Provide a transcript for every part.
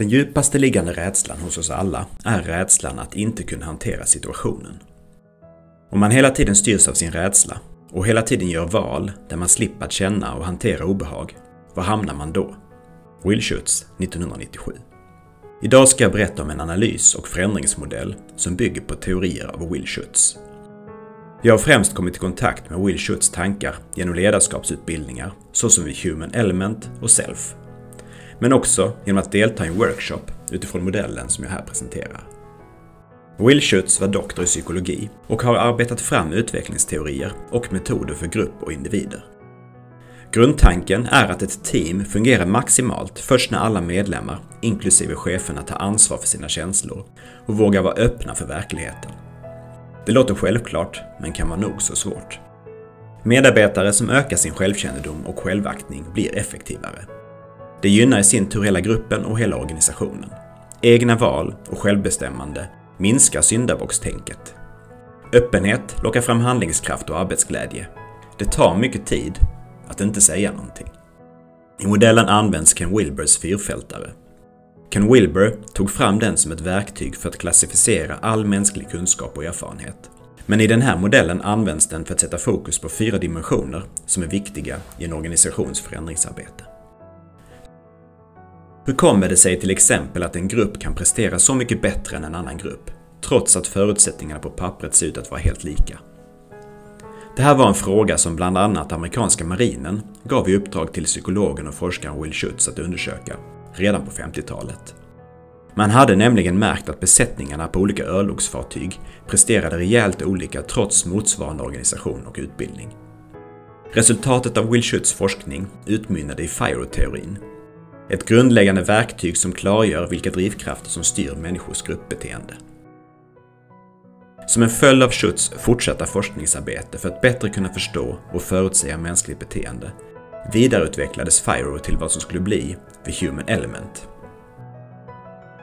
Den djupaste liggande rädslan hos oss alla är rädslan att inte kunna hantera situationen. Om man hela tiden styrs av sin rädsla och hela tiden gör val där man slipper att känna och hantera obehag, var hamnar man då? Will Schutz 1997 Idag ska jag berätta om en analys och förändringsmodell som bygger på teorier av Will Schutz. Jag har främst kommit i kontakt med Will Schutz tankar genom ledarskapsutbildningar såsom vid Human Element och Self. Men också genom att delta i en workshop utifrån modellen som jag här presenterar. Will Schutz var doktor i psykologi och har arbetat fram utvecklingsteorier och metoder för grupp och individer. Grundtanken är att ett team fungerar maximalt först när alla medlemmar, inklusive cheferna, tar ansvar för sina känslor och vågar vara öppna för verkligheten. Det låter självklart, men kan vara nog så svårt. Medarbetare som ökar sin självkännedom och självaktning blir effektivare. Det gynnar i sin tur hela gruppen och hela organisationen. Egna val och självbestämmande minskar syndabockstänket. Öppenhet lockar fram handlingskraft och arbetsglädje. Det tar mycket tid att inte säga någonting. I modellen används Ken Wilbers fyrfältare. Ken Wilber tog fram den som ett verktyg för att klassificera all mänsklig kunskap och erfarenhet. Men i den här modellen används den för att sätta fokus på fyra dimensioner som är viktiga i en organisations förändringsarbete. Hur kommer det sig till exempel att en grupp kan prestera så mycket bättre än en annan grupp, trots att förutsättningarna på pappret ser ut att vara helt lika? Det här var en fråga som bland annat amerikanska marinen gav i uppdrag till psykologen och forskaren Will Schutz att undersöka, redan på 50-talet. Man hade nämligen märkt att besättningarna på olika örlogsfartyg presterade rejält olika trots motsvarande organisation och utbildning. Resultatet av Will Schutz forskning utmynnade i FIRO-teorin. Ett grundläggande verktyg som klargör vilka drivkrafter som styr människors gruppbeteende. Som en följd av Schutz fortsatta forskningsarbete för att bättre kunna förstå och förutsäga mänskligt beteende vidareutvecklades FIRO till vad som skulle bli The Human Element.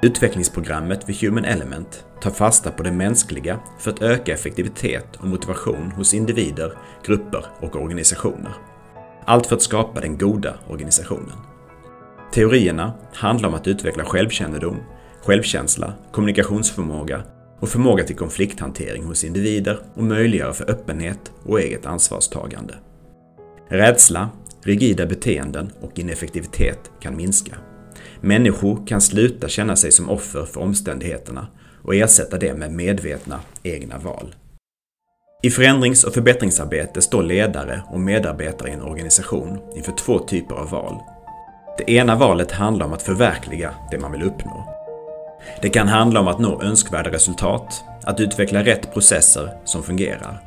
Utvecklingsprogrammet The Human Element tar fasta på det mänskliga för att öka effektivitet och motivation hos individer, grupper och organisationer. Allt för att skapa den goda organisationen. Teorierna handlar om att utveckla självkännedom, självkänsla, kommunikationsförmåga och förmåga till konflikthantering hos individer och möjliggöra för öppenhet och eget ansvarstagande. Rädsla, rigida beteenden och ineffektivitet kan minska. Människor kan sluta känna sig som offer för omständigheterna och ersätta det med medvetna egna val. I förändrings och förbättringsarbete står ledare och medarbetare i en organisation inför två typer av val. Det ena valet handlar om att förverkliga det man vill uppnå. Det kan handla om att nå önskvärda resultat, att utveckla rätt processer som fungerar,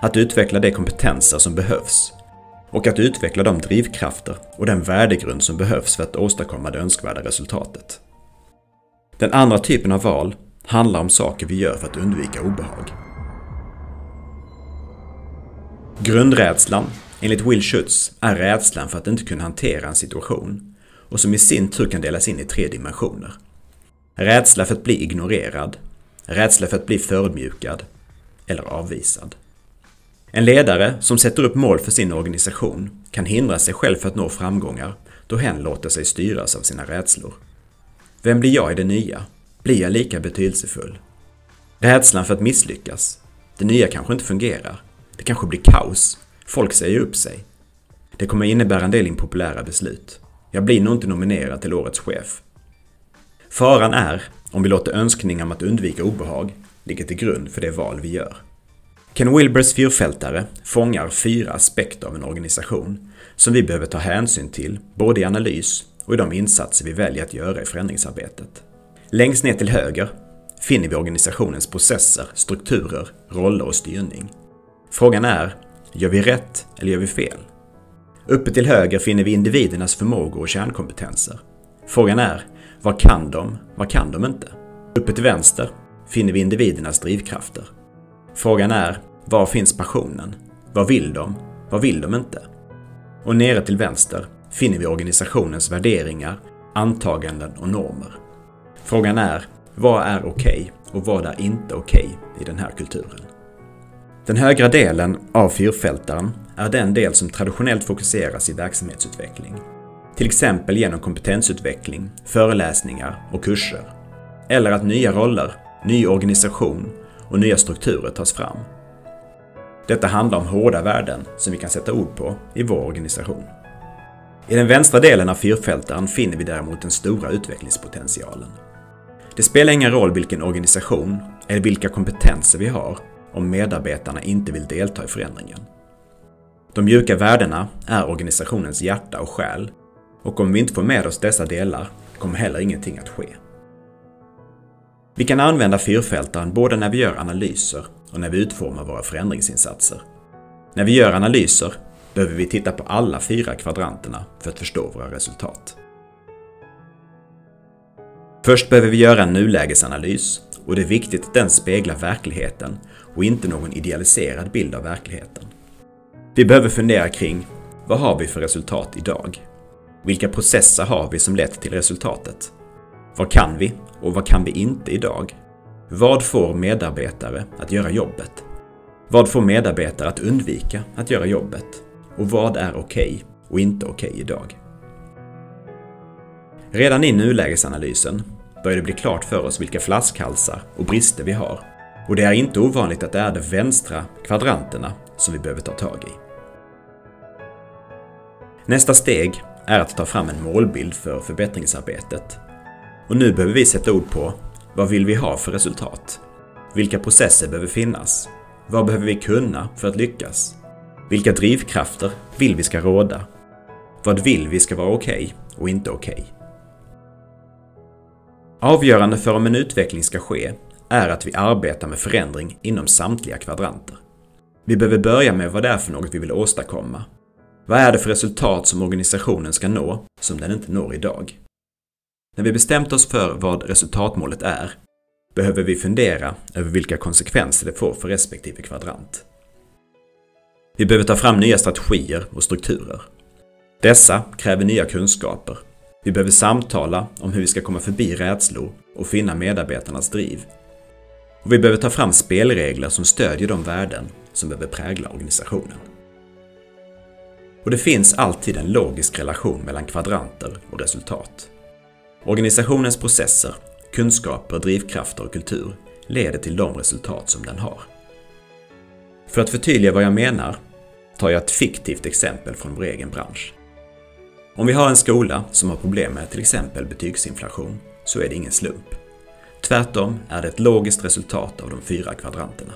att utveckla de kompetenser som behövs och att utveckla de drivkrafter och den värdegrund som behövs för att åstadkomma det önskvärda resultatet. Den andra typen av val handlar om saker vi gör för att undvika obehag. Grundrädslan, enligt Will Schutz, är rädslan för att inte kunna hantera en situation och som i sin tur kan delas in i tre dimensioner. Rädsla för att bli ignorerad, rädsla för att bli förödmjukad eller avvisad. En ledare som sätter upp mål för sin organisation kan hindra sig själv för att nå framgångar då hen låter sig styras av sina rädslor. Vem blir jag i det nya? Blir jag lika betydelsefull? Rädslan för att misslyckas. Det nya kanske inte fungerar. Det kanske blir kaos. Folk säger upp sig. Det kommer innebära en del impopulära beslut. Jag blir nog inte nominerad till årets chef. Faran är om vi låter önskningar om att undvika obehag ligga till grund för det val vi gör. Ken Wilbers fyrfältare fångar fyra aspekter av en organisation som vi behöver ta hänsyn till både i analys och i de insatser vi väljer att göra i förändringsarbetet. Längst ner till höger finner vi organisationens processer, strukturer, roller och styrning. Frågan är, gör vi rätt eller gör vi fel? Uppe till höger finner vi individernas förmågor och kärnkompetenser. Frågan är, vad kan de? Vad kan de inte? Uppe till vänster finner vi individernas drivkrafter. Frågan är, var finns passionen? Vad vill de? Vad vill de inte? Och nere till vänster finner vi organisationens värderingar, antaganden och normer. Frågan är, vad är okej okay och vad är inte okej okay i den här kulturen? Den högra delen av fyrfältaren är den del som traditionellt fokuseras i verksamhetsutveckling Till exempel genom kompetensutveckling, föreläsningar och kurser. Eller att nya roller, ny organisation och nya strukturer tas fram. Detta handlar om hårda värden som vi kan sätta ord på i vår organisation. I den vänstra delen av fyrfältaren finner vi däremot den stora utvecklingspotentialen. Det spelar ingen roll vilken organisation eller vilka kompetenser vi har om medarbetarna inte vill delta i förändringen. De mjuka värdena är organisationens hjärta och själ och om vi inte får med oss dessa delar kommer heller ingenting att ske. Vi kan använda fyrfältaren både när vi gör analyser och när vi utformar våra förändringsinsatser. När vi gör analyser behöver vi titta på alla fyra kvadranterna för att förstå våra resultat. Först behöver vi göra en nulägesanalys och det är viktigt att den speglar verkligheten och inte någon idealiserad bild av verkligheten. Vi behöver fundera kring vad har vi för resultat idag? Vilka processer har vi som lett till resultatet? Vad kan vi och vad kan vi inte idag? Vad får medarbetare att göra jobbet? Vad får medarbetare att undvika att göra jobbet? Och vad är okej okay och inte okej okay idag? Redan i nulägesanalysen börjar det bli klart för oss vilka flaskhalsar och brister vi har. Och det är inte ovanligt att det är de vänstra kvadranterna som vi behöver ta tag i. Nästa steg är att ta fram en målbild för förbättringsarbetet. Och nu behöver vi sätta ord på vad vill vi ha för resultat? Vilka processer behöver finnas? Vad behöver vi kunna för att lyckas? Vilka drivkrafter vill vi ska råda? Vad vill vi ska vara okej okay och inte okej? Okay? Avgörande för om en utveckling ska ske är att vi arbetar med förändring inom samtliga kvadranter. Vi behöver börja med vad det är för något vi vill åstadkomma. Vad är det för resultat som organisationen ska nå, som den inte når idag? När vi bestämt oss för vad resultatmålet är, behöver vi fundera över vilka konsekvenser det får för respektive kvadrant. Vi behöver ta fram nya strategier och strukturer. Dessa kräver nya kunskaper. Vi behöver samtala om hur vi ska komma förbi rädslor och finna medarbetarnas driv. Och vi behöver ta fram spelregler som stödjer de värden som behöver prägla organisationen. Och det finns alltid en logisk relation mellan kvadranter och resultat. Organisationens processer, kunskaper, drivkrafter och kultur leder till de resultat som den har. För att förtydliga vad jag menar tar jag ett fiktivt exempel från vår egen bransch. Om vi har en skola som har problem med till exempel betygsinflation så är det ingen slump. Tvärtom är det ett logiskt resultat av de fyra kvadranterna.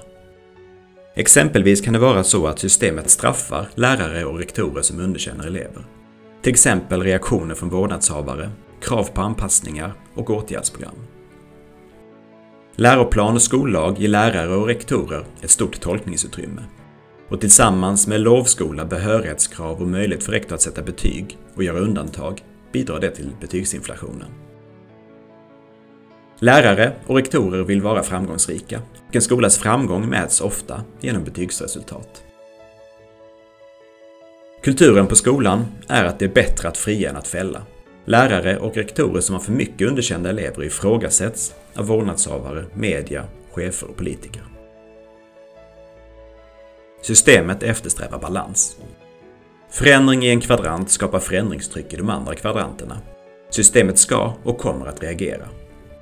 Exempelvis kan det vara så att systemet straffar lärare och rektorer som underkänner elever. Till exempel reaktioner från vårdnadshavare, krav på anpassningar och åtgärdsprogram. Läroplan och skollag ger lärare och rektorer ett stort tolkningsutrymme. Och tillsammans med lovskola, behörighetskrav och möjlighet för rektor att sätta betyg och göra undantag bidrar det till betygsinflationen. Lärare och rektorer vill vara framgångsrika en skolas framgång mäts ofta genom betygsresultat. Kulturen på skolan är att det är bättre att fria än att fälla. Lärare och rektorer som har för mycket underkända elever ifrågasätts av vårdnadshavare, media, chefer och politiker. Systemet eftersträvar balans. Förändring i en kvadrant skapar förändringstryck i de andra kvadranterna. Systemet ska och kommer att reagera.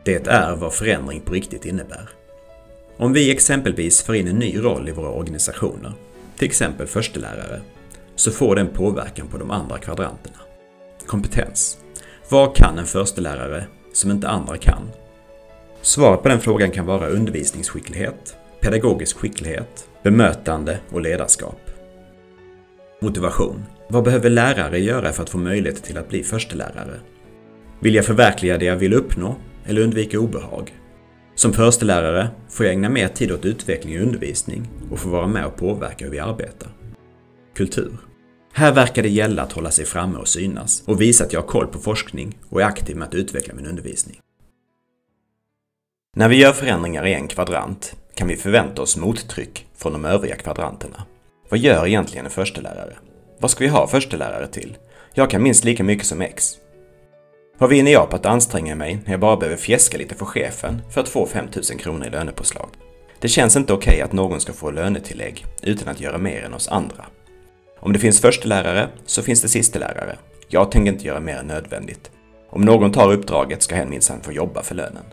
Det är vad förändring på riktigt innebär. Om vi exempelvis för in en ny roll i våra organisationer, till exempel förstelärare, så får den påverkan på de andra kvadranterna. Kompetens. Vad kan en förstelärare som inte andra kan? Svaret på den frågan kan vara undervisningsskicklighet, pedagogisk skicklighet, bemötande och ledarskap. Motivation. Vad behöver lärare göra för att få möjlighet till att bli förstelärare? Vill jag förverkliga det jag vill uppnå eller undvika obehag? Som förstelärare får jag ägna mer tid åt utveckling och undervisning och få vara med och påverka hur vi arbetar. Kultur. Här verkar det gälla att hålla sig framme och synas och visa att jag har koll på forskning och är aktiv med att utveckla min undervisning. När vi gör förändringar i en kvadrant kan vi förvänta oss mottryck från de övriga kvadranterna. Vad gör egentligen en förstelärare? Vad ska vi ha förstelärare till? Jag kan minst lika mycket som X. Vad vinner jag på att anstränga mig när jag bara behöver fjäska lite för chefen för att få 5000 kronor i lönepåslag? Det känns inte okej okay att någon ska få lönetillägg utan att göra mer än oss andra. Om det finns förstelärare så finns det sistelärare. Jag tänker inte göra mer än nödvändigt. Om någon tar uppdraget ska hen minsann få jobba för lönen.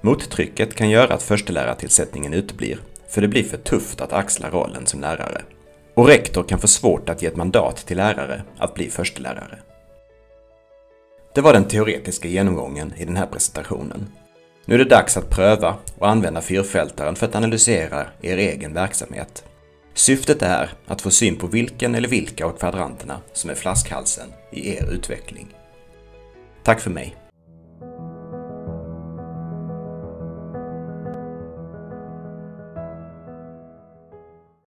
Mottrycket kan göra att förstelärartillsättningen uteblir, för det blir för tufft att axla rollen som lärare. Och rektor kan få svårt att ge ett mandat till lärare att bli förstelärare. Det var den teoretiska genomgången i den här presentationen. Nu är det dags att pröva och använda fyrfältaren för att analysera er egen verksamhet. Syftet är att få syn på vilken eller vilka av kvadranterna som är flaskhalsen i er utveckling. Tack för mig!